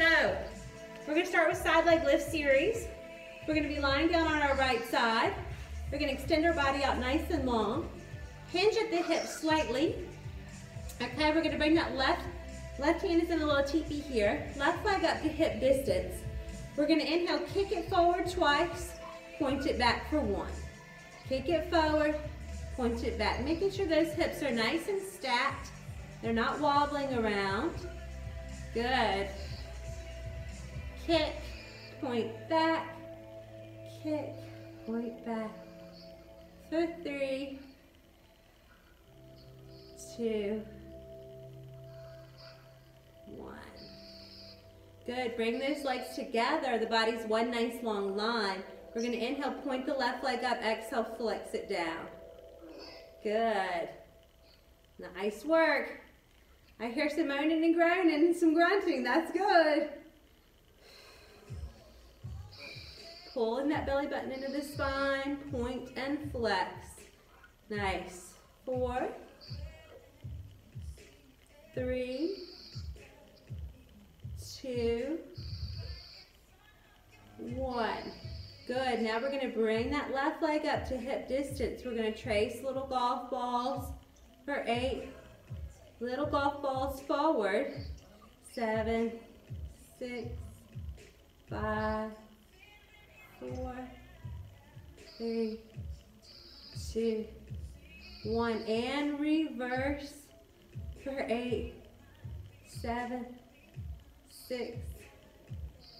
So, we're gonna start with side leg lift series. We're gonna be lying down on our right side. We're gonna extend our body out nice and long. Hinge at the hips slightly. Okay, we're gonna bring that left, left hand is in a little teepee here. Left leg up to hip distance. We're gonna inhale, kick it forward twice, point it back for one. Kick it forward, point it back. Making sure those hips are nice and stacked. They're not wobbling around. Good. Kick, point back, kick, point back. For three, two, one. Good, bring those legs together. The body's one nice long line. We're gonna inhale, point the left leg up, exhale, flex it down. Good. Nice work. I hear some moaning and groaning and some grunting. That's good. Pulling that belly button into the spine, point and flex. Nice. Four, three, two, one. Good, now we're gonna bring that left leg up to hip distance. We're gonna trace little golf balls for eight, little golf balls forward. Seven, six, five, four, three, two, one. And reverse for eight, seven, six,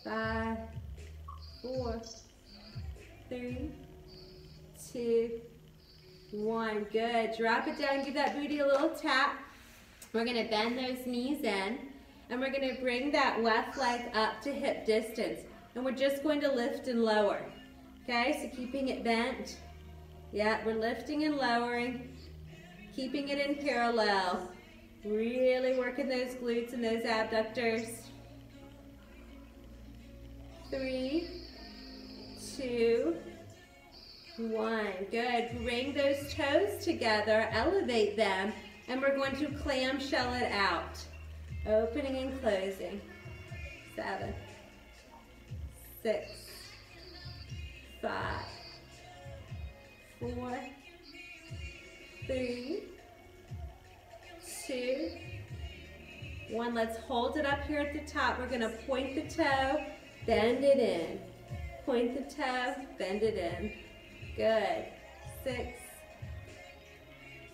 five, four, three, two, one. Good. Drop it down. Give that booty a little tap. We're going to bend those knees in. And we're going to bring that left leg up to hip distance. And we're just going to lift and lower. Okay, so keeping it bent. Yeah, we're lifting and lowering. Keeping it in parallel. Really working those glutes and those abductors. Three, two, one. Good. Bring those toes together, elevate them, and we're going to clamshell it out. Opening and closing. Seven, six, five, four, three, two, one. Let's hold it up here at the top. We're going to point the toe, bend it in. Point the toe, bend it in. Good. Six,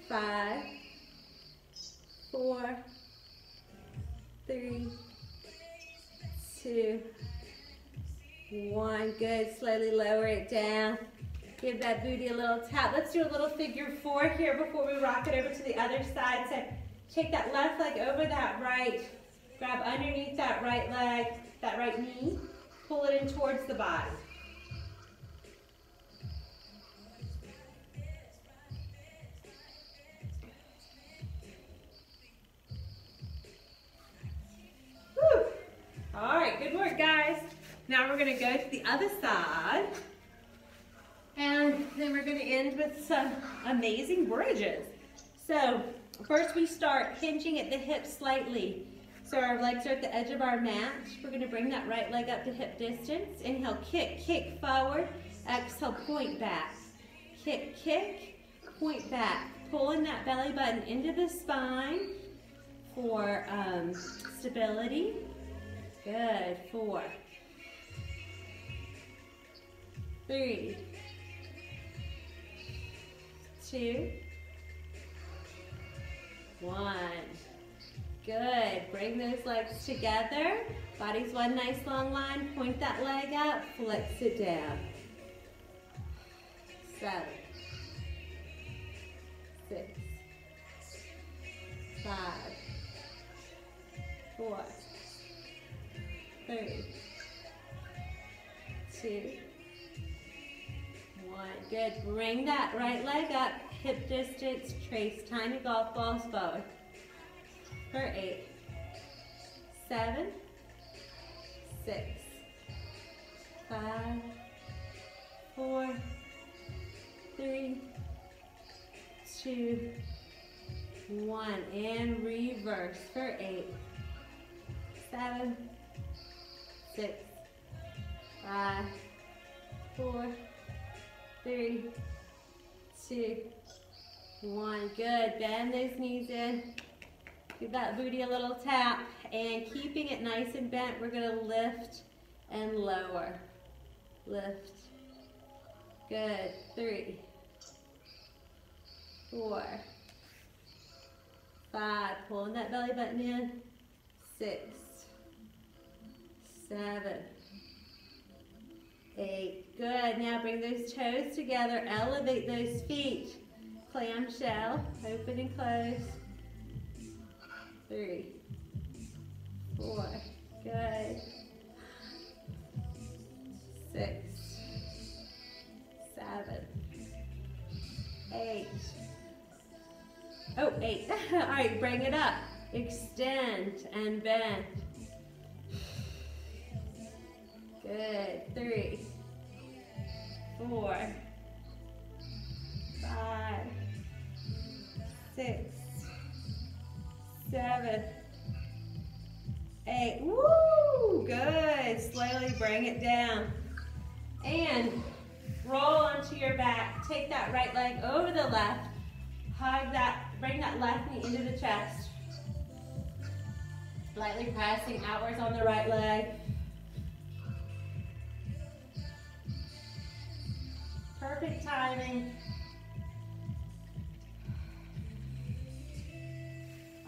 five, four, three, two, one. Good. Slowly lower it down. Give that booty a little tap. Let's do a little figure four here before we rock it over to the other side. So take that left leg over that right. Grab underneath that right leg, that right knee. Pull it in towards the body. We're gonna go to the other side. And then we're gonna end with some amazing bridges. So first we start hinging at the hips slightly. So our legs are at the edge of our mat. We're gonna bring that right leg up to hip distance. Inhale, kick, kick forward. Exhale, point back. Kick, kick, point back. Pulling that belly button into the spine for um, stability. Good, four, three, two, one. Good. Bring those legs together. Body's one nice long line. Point that leg up. Flex it down. Seven. Six. Five. Four. Three. Two. One. Good. Bring that right leg up. Hip distance. Trace tiny golf balls forward. For eight, seven, six, five, four, three, two, one, and reverse for eight, seven, six, five, four, three, two, one. Good. Bend those knees in. Give that booty a little tap. And keeping it nice and bent, we're going to lift and lower. Lift. Good. Three, four, five. Pulling that belly button in. Six, seven, eight. Good. Now bring those toes together. Elevate those feet. Clamshell. Open and close. Three, four. Good. Six, seven, eight. Oh, eight. All right, bring it up. Extend and bend. Good. Three, four, five, six, seven, eight. Woo! Good. Slowly bring it down. And roll onto your back. Take that right leg over the left. Hug that, bring that left knee into the chest. Lightly pressing outwards on the right leg. Perfect timing.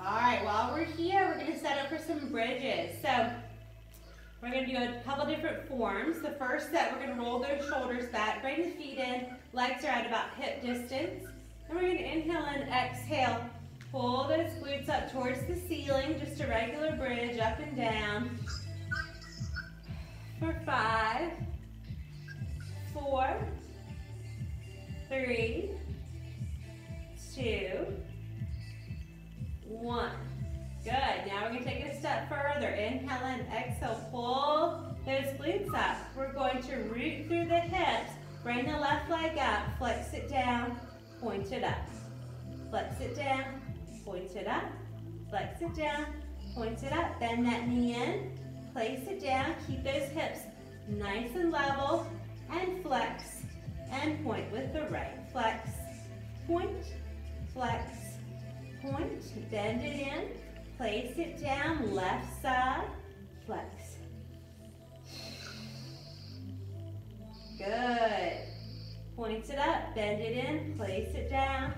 All right, while we're here, we're gonna set up for some bridges. So we're gonna do a couple different forms. The first set, we're gonna roll those shoulders back, bring the feet in, legs are at about hip distance. And we're gonna inhale and exhale. Pull those glutes up towards the ceiling, just a regular bridge, up and down. For five, four, three, two, one. Good. Now we're going to take it a step further. Inhale and exhale. Pull those glutes up. We're going to root through the hips. Bring the left leg up. Flex it down. Point it up. Flex it down. Point it up. Flex it down. Point it up. Bend that knee in. Place it down. Keep those hips nice and level. The right. Flex. Point. Flex. Point. Bend it in. Place it down, left side, flex. Good. Point it up, bend it in, place it down.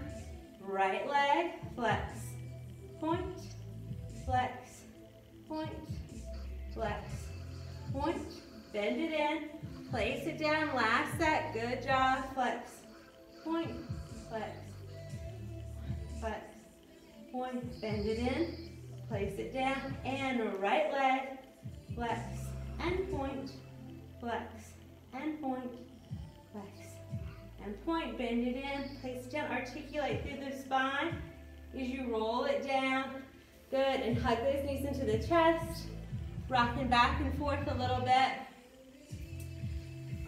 Right leg, flex. Point, flex, point, flex, point. Bend it in, place it down. Last set, good job, flex. Point, flex, flex, point. Bend it in, Place it down and right leg, flex and point, flex and point, flex and point. Bend it in, place it down, articulate through the spine as you roll it down. Good, and hug those knees into the chest, rocking back and forth a little bit.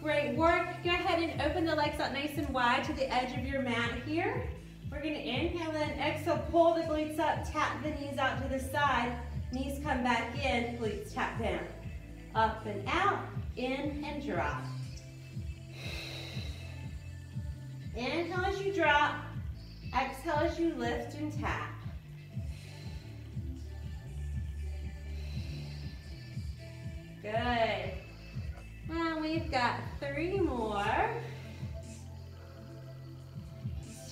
Great work. Go ahead and open the legs out nice and wide to the edge of your mat here. We're going to inhale and exhale, pull the glutes up, tap the knees out to the side. Knees come back in, glutes tap down. Up and out, in and drop. Inhale as you drop, exhale as you lift and tap. Good. And we've got three more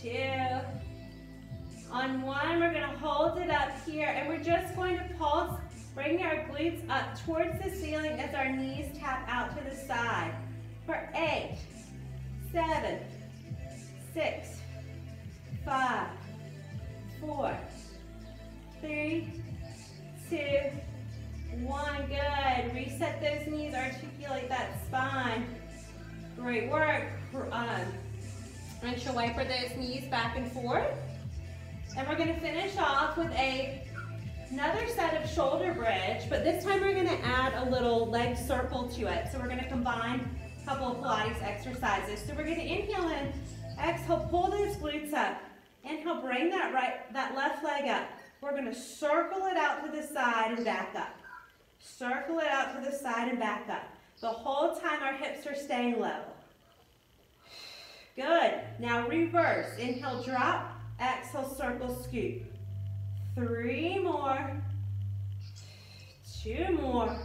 two. On one, we're gonna hold it up here and we're just going to pulse, bring our glutes up towards the ceiling as our knees tap out to the side. For eight, seven, six, five, Great work. Um, Windshield wiper those knees back and forth. And we're gonna finish off with a, another set of shoulder bridge, but this time we're gonna add a little leg circle to it. So we're gonna combine a couple of Pilates exercises. So we're gonna inhale in, exhale, pull those glutes up. Inhale, bring that right, that left leg up. We're gonna circle it out to the side and back up. Circle it out to the side and back up. The whole time our hips are staying level. Good. Now reverse. Inhale, drop. Exhale, circle, scoop. Three more. Two more.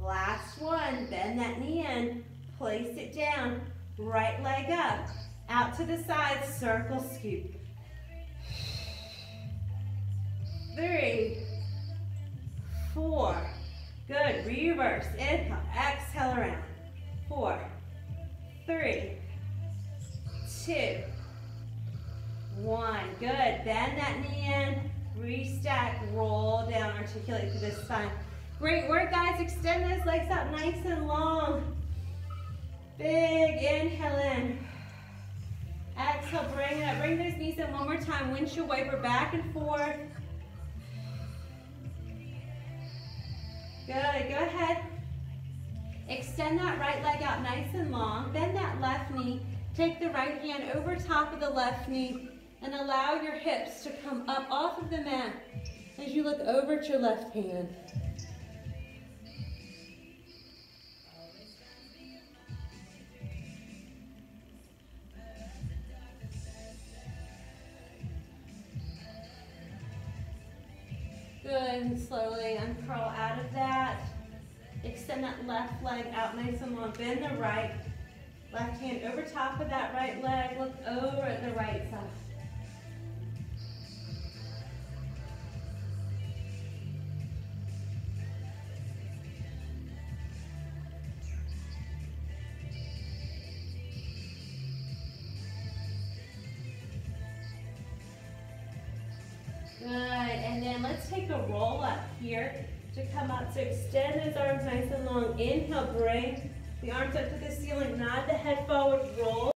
Last one. Bend that knee in. Place it down. Right leg up. Out to the side. Circle, scoop. Three. Four. Good. Reverse. Inhale. Exhale around. Four. Three. Two. One. Good. Bend that knee in. Restack. Roll down. Articulate to the spine. Great work, guys. Extend those legs out nice and long. Big inhale in. Exhale, bring it up. Bring those knees in one more time. Windshield wiper back and forth. Good, go ahead. Extend that right leg out nice and long. Bend that left knee. Take the right hand over top of the left knee and allow your hips to come up off of the mat as you look over at your left hand. Good, and slowly uncurl out of that. Extend that left leg out nice and long. Bend the right. Left hand over top of that right leg. Look over at the right side. Good, and let's take a roll up here to come up. So extend those arms nice and long. Inhale, bring the arms up to the ceiling. Nod the head forward, roll.